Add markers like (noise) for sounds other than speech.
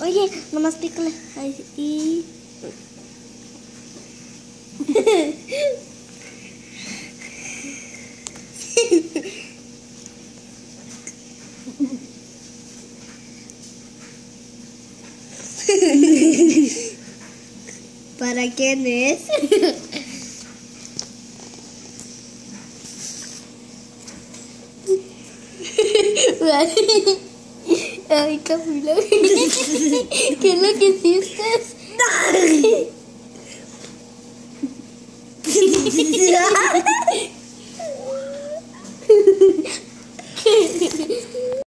Oye, nomás pícale. Y. ¿Para quién es? (laughs) Ay, Camila, (laughs) ¿qué es lo que hiciste? (laughs) (laughs)